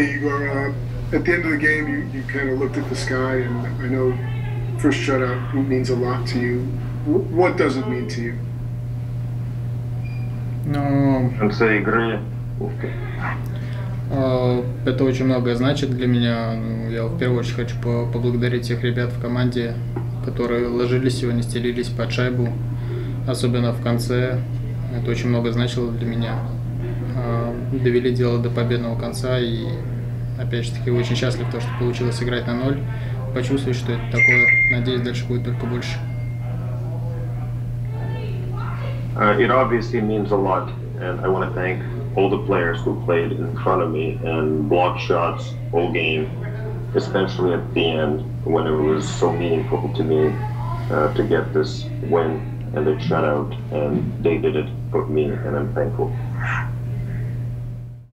Igor, uh, at the end of the game, you, you kind of looked at the sky, and I know first shutout means a lot to you. W- what does it mean to you? Ну, В конце игры э, это очень многое значит для меня. Ну, Я в первую очередь хочу по- поблагодарить всех ребят в команде, которые ложились сегодня, стелились под шайбу, особенно в конце. Это очень много значило для меня. Э, Довели дело до победного конца и, опять же таки, очень счастлив, то, что получилось играть на ноль. Почувствовать, что это такое. Надеюсь, дальше будет только больше. Uh, it obviously means a lot, and I want to thank all the players who played in front of me and blocked shots all game, especially at the end when it was so meaningful to me uh, to get this win and the shutout, and they did it for me, and I'm thankful.